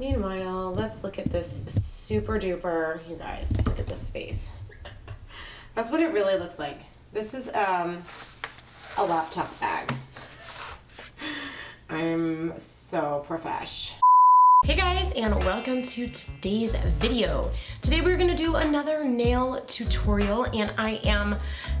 Meanwhile, let's look at this super duper, you guys, look at this space. That's what it really looks like. This is um, a laptop bag. I'm so profesh. Hey guys, and welcome to today's video. Today we're gonna do another nail tutorial, and I am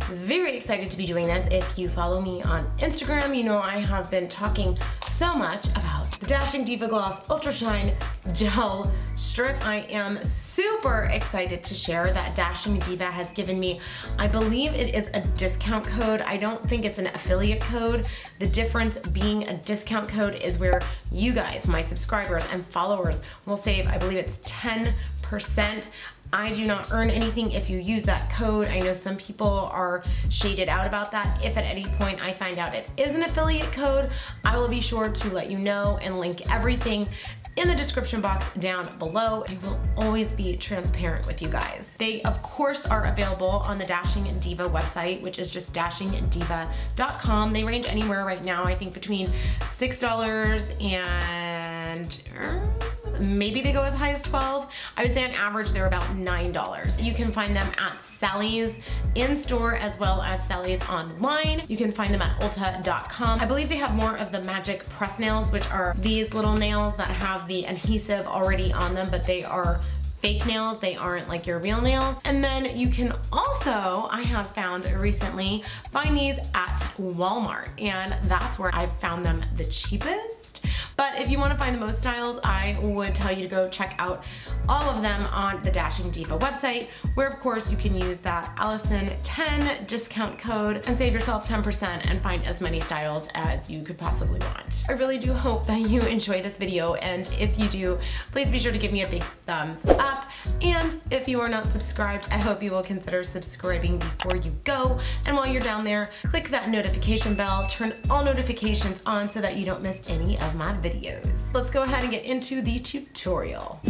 very excited to be doing this. If you follow me on Instagram, you know I have been talking so much about the Dashing Diva Gloss Ultra Shine Gel Strips. I am super excited to share that Dashing Diva has given me, I believe it is a discount code. I don't think it's an affiliate code. The difference being a discount code is where you guys, my subscribers and followers will save, I believe it's 10%. I do not earn anything if you use that code. I know some people are shaded out about that. If at any point I find out it is an affiliate code, I will be sure to let you know and link everything in the description box down below. I will always be transparent with you guys. They, of course, are available on the Dashing Diva website, which is just dashingdiva.com. They range anywhere right now, I think between $6 and uh, maybe they go as high as 12. I would say on average they're about $9. You can find them at Sally's in store as well as Sally's online. You can find them at ulta.com. I believe they have more of the magic press nails, which are these little nails that have the adhesive already on them, but they are fake nails. They aren't like your real nails. And then you can also, I have found recently, find these at Walmart. And that's where I've found them the cheapest. But if you want to find the most styles, I would tell you to go check out all of them on the Dashing Diva website, where of course you can use that Allison10 discount code and save yourself 10% and find as many styles as you could possibly want. I really do hope that you enjoy this video, and if you do, please be sure to give me a big thumbs up. And if you are not subscribed, I hope you will consider subscribing before you go. And while you're down there, click that notification bell, turn all notifications on so that you don't miss any of my videos. Let's go ahead and get into the tutorial.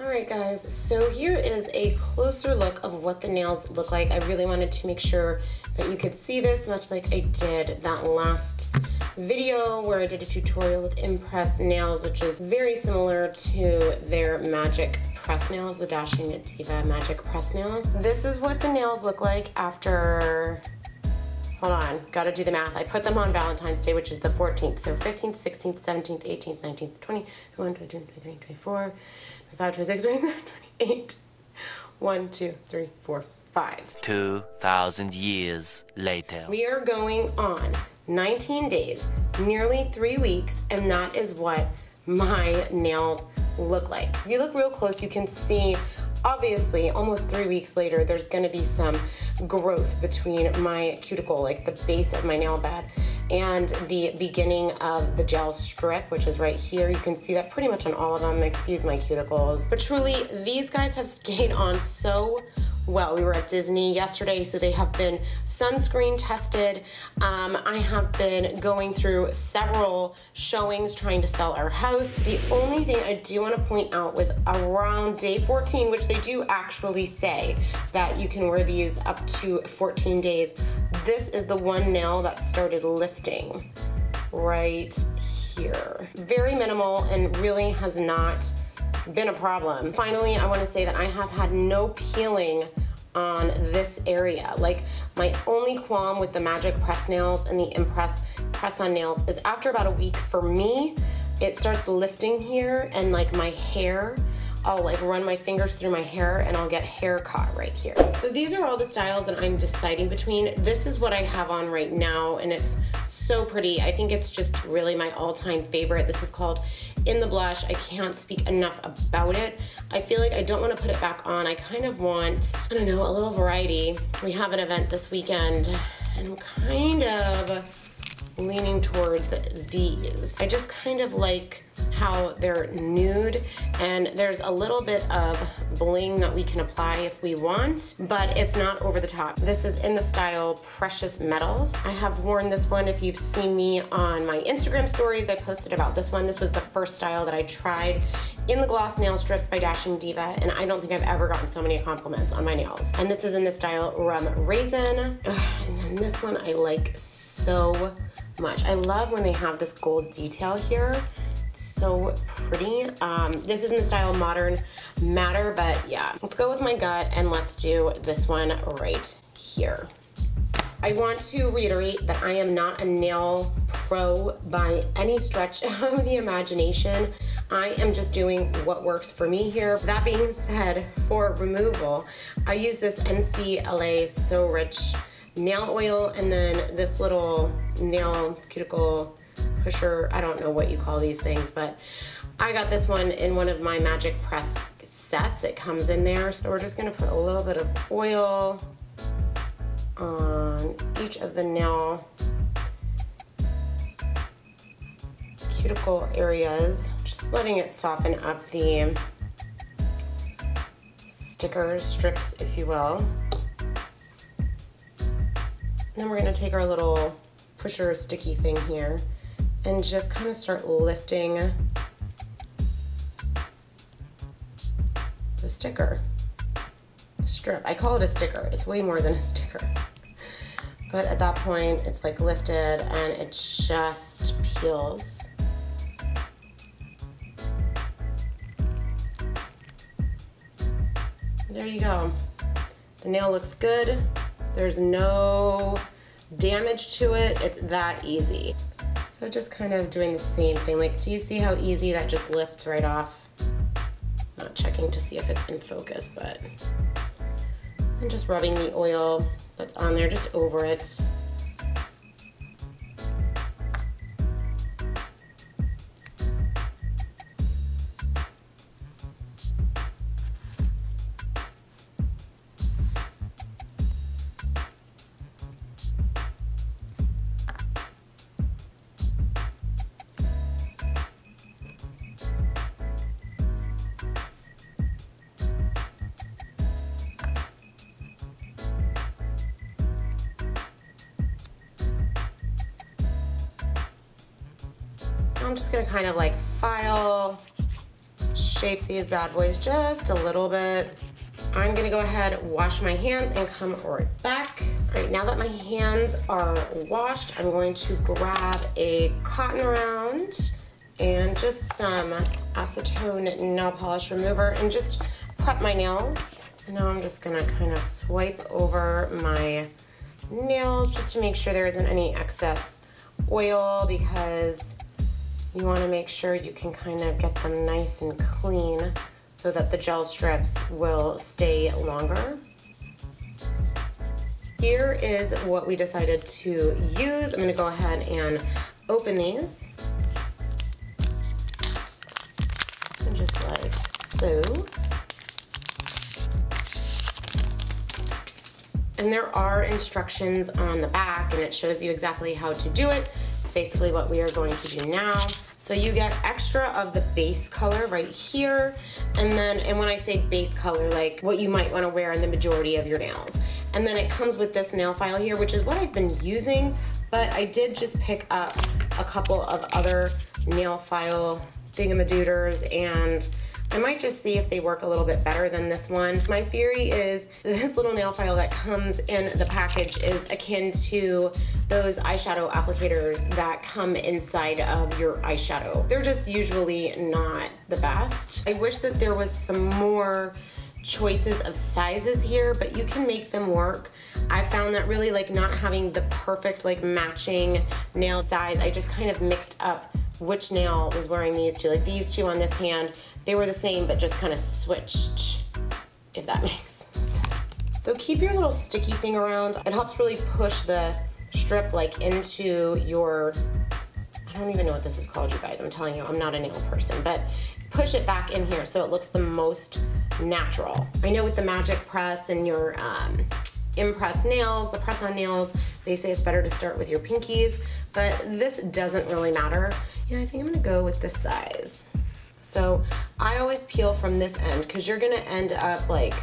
Alright guys, so here is a closer look of what the nails look like. I really wanted to make sure that you could see this, much like I did that last video where I did a tutorial with Impress Nails, which is very similar to their Magic Press Nails, the Dashing Diva Magic Press Nails. This is what the nails look like after hold on, gotta do the math. I put them on Valentine's Day, which is the 14th. So 15th, 16th, 17th, 18th, 19th, 20th, 21, 22, 23, 24, 25, 26, 27, 28. 1, 2, 3, 4, 5. 2,000 years later. We are going on 19 days, nearly three weeks, and that is what my nails look like. If you look real close, you can see obviously almost three weeks later there's going to be some growth between my cuticle like the base of my nail bed and the beginning of the gel strip which is right here you can see that pretty much on all of them excuse my cuticles but truly these guys have stayed on so well. We were at Disney yesterday, so they have been sunscreen tested. Um, I have been going through several showings trying to sell our house. The only thing I do want to point out was around day 14, which they do actually say that you can wear these up to 14 days. This is the one nail that started lifting right here. Very minimal and really has not been a problem. Finally, I wanna say that I have had no peeling on this area. Like my only qualm with the Magic Press Nails and the Impress Press On Nails is after about a week for me, it starts lifting here and like my hair I'll like run my fingers through my hair and I'll get hair caught right here. So these are all the styles that I'm deciding between. This is what I have on right now and it's so pretty. I think it's just really my all-time favorite. This is called In the Blush. I can't speak enough about it. I feel like I don't want to put it back on. I kind of want, I don't know, a little variety. We have an event this weekend and I'm kind of leaning towards these. I just kind of like how they're nude and there's a little bit of bling that we can apply if we want, but it's not over the top. This is in the style Precious Metals. I have worn this one if you've seen me on my Instagram stories. I posted about this one. This was the first style that I tried in the gloss nail strips by Dashing Diva and I don't think I've ever gotten so many compliments on my nails. And this is in the style Rum Raisin. Ugh, and then this one I like so much. I love when they have this gold detail here so pretty. Um, this is in the style Modern Matter, but yeah. Let's go with my gut and let's do this one right here. I want to reiterate that I am not a nail pro by any stretch of the imagination. I am just doing what works for me here. That being said, for removal, I use this NCLA So Rich nail oil and then this little nail cuticle pusher. I don't know what you call these things, but I got this one in one of my Magic Press sets. It comes in there. So we're just gonna put a little bit of oil on each of the nail cuticle areas, just letting it soften up the sticker strips, if you will. Then we're gonna take our little pusher sticky thing here and just kind of start lifting the sticker, the strip. I call it a sticker. It's way more than a sticker. But at that point, it's like lifted and it just peels. There you go. The nail looks good. There's no damage to it. It's that easy. So just kind of doing the same thing. Like, do you see how easy that just lifts right off? Not checking to see if it's in focus, but I'm just rubbing the oil that's on there just over it. I'm just gonna kind of like file, shape these bad boys just a little bit. I'm gonna go ahead, wash my hands and come right back. All right, now that my hands are washed, I'm going to grab a cotton round and just some acetone nail polish remover and just prep my nails. And now I'm just gonna kind of swipe over my nails just to make sure there isn't any excess oil because you wanna make sure you can kind of get them nice and clean so that the gel strips will stay longer. Here is what we decided to use. I'm gonna go ahead and open these. And just like so. And there are instructions on the back and it shows you exactly how to do it. Basically what we are going to do now. So you get extra of the base color right here. And then, and when I say base color, like what you might wanna wear in the majority of your nails. And then it comes with this nail file here, which is what I've been using, but I did just pick up a couple of other nail file thingamadooders and I might just see if they work a little bit better than this one. My theory is this little nail file that comes in the package is akin to those eyeshadow applicators that come inside of your eyeshadow. They're just usually not the best. I wish that there was some more choices of sizes here, but you can make them work. I found that really like not having the perfect like matching nail size, I just kind of mixed up which nail was wearing these two. Like these two on this hand, they were the same, but just kind of switched, if that makes sense. So keep your little sticky thing around. It helps really push the strip like into your, I don't even know what this is called, you guys. I'm telling you, I'm not a nail person, but push it back in here so it looks the most natural. I know with the Magic Press and your um, impress nails, the press on nails, they say it's better to start with your pinkies, but this doesn't really matter. Yeah, I think I'm gonna go with this size. So I always peel from this end because you're gonna end up like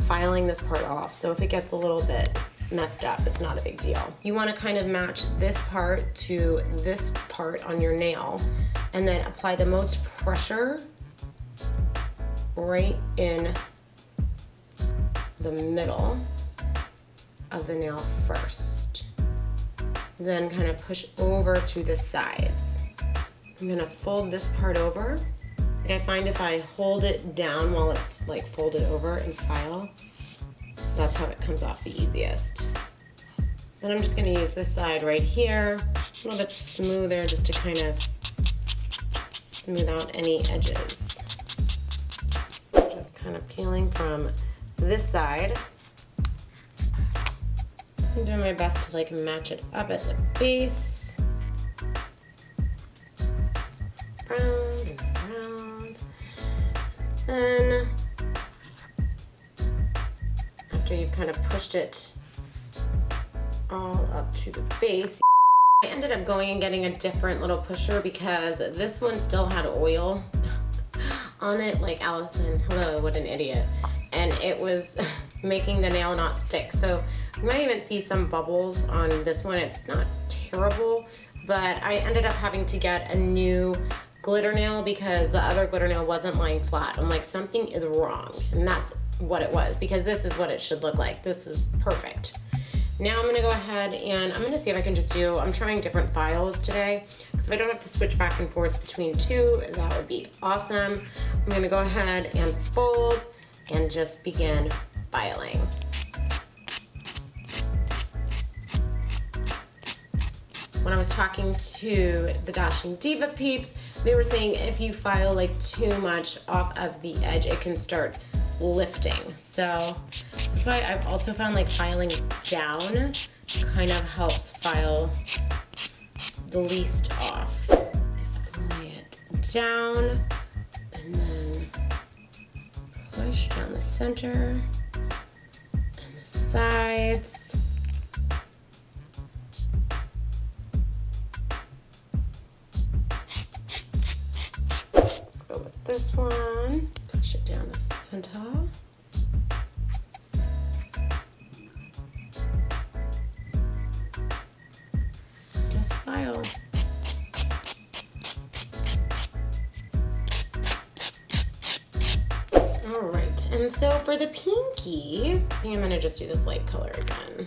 filing this part off. So if it gets a little bit messed up, it's not a big deal. You wanna kind of match this part to this part on your nail and then apply the most pressure right in the middle of the nail first. Then kind of push over to the sides. I'm gonna fold this part over I find if I hold it down while it's like folded over and file, that's how it comes off the easiest. Then I'm just gonna use this side right here, a little bit smoother just to kind of smooth out any edges. Just kind of peeling from this side. I'm doing my best to like match it up at the base. Then after you've kind of pushed it all up to the base, I ended up going and getting a different little pusher because this one still had oil on it, like Allison, hello, what an idiot. And it was making the nail not stick. So you might even see some bubbles on this one. It's not terrible, but I ended up having to get a new glitter nail because the other glitter nail wasn't lying flat. I'm like, something is wrong. And that's what it was because this is what it should look like. This is perfect. Now I'm gonna go ahead and I'm gonna see if I can just do, I'm trying different files today because if I don't have to switch back and forth between two, that would be awesome. I'm gonna go ahead and fold and just begin filing. When I was talking to the Dashing Diva peeps, they were saying if you file like too much off of the edge, it can start lifting. So that's why I've also found like filing down kind of helps file the least off. If I lay it down and then push down the center and the sides. One, push it down the center. Just file. All right, and so for the pinky, I think I'm gonna just do this light color again.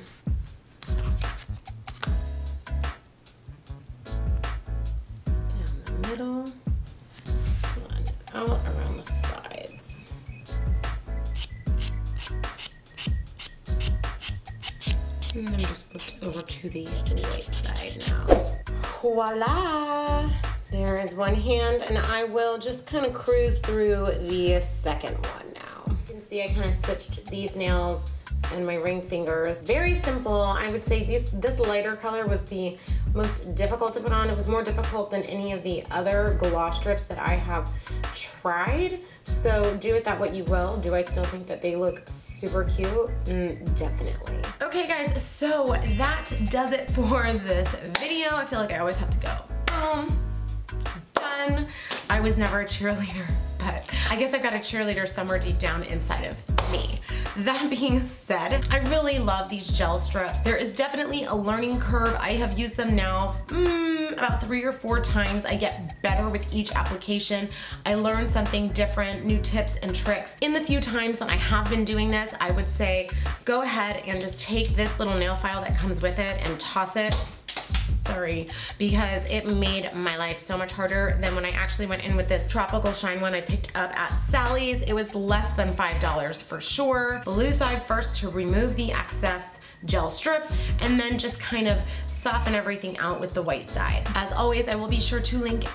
To the right side now. Voila! There is one hand and I will just kind of cruise through the second one now. You can see I kind of switched these nails and my ring fingers. Very simple. I would say this, this lighter color was the most difficult to put on. It was more difficult than any of the other gloss strips that I have tried. So do with that what you will. Do I still think that they look super cute? Mm, definitely. Okay guys, so that does it for this video. I feel like I always have to go. Boom. Done. I was never a cheerleader, but I guess I've got a cheerleader somewhere deep down inside of me. That being said, I really love these gel strips. There is definitely a learning curve. I have used them now mm, about three or four times. I get better with each application. I learn something different, new tips and tricks. In the few times that I have been doing this, I would say go ahead and just take this little nail file that comes with it and toss it sorry, because it made my life so much harder than when I actually went in with this Tropical Shine one I picked up at Sally's. It was less than $5 for sure. Blue side first to remove the excess gel strip and then just kind of soften everything out with the white side. As always, I will be sure to link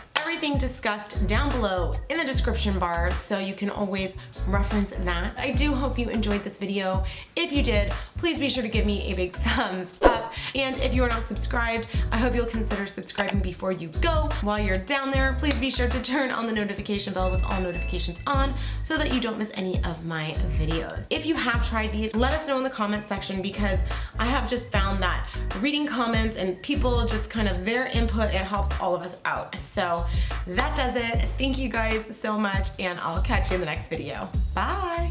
everything discussed down below in the description bar so you can always reference that. I do hope you enjoyed this video. If you did, please be sure to give me a big thumbs up. And if you are not subscribed, I hope you'll consider subscribing before you go. While you're down there, please be sure to turn on the notification bell with all notifications on so that you don't miss any of my videos. If you have tried these, let us know in the comments section because I have just found that reading comments and people just kind of their input, it helps all of us out. So that does it. Thank you guys so much and I'll catch you in the next video. Bye.